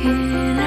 It